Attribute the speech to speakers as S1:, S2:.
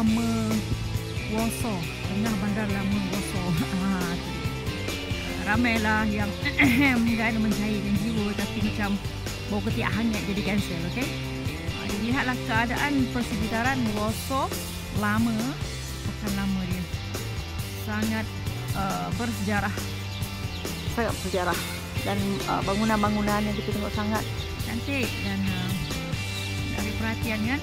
S1: lama Woso, Tengah bandar lama Wosor ah, Ramailah yang kan mencairkan jiwa tapi macam bau ketiak hangat jadi cancel okey. Ah, lihatlah keadaan persekitaran Woso lama pekan lama dia. Sangat uh, bersejarah. Sangat bersejarah dan uh, bangunan-bangunan yang kita tengok sangat cantik dan uh, dari perhatian kan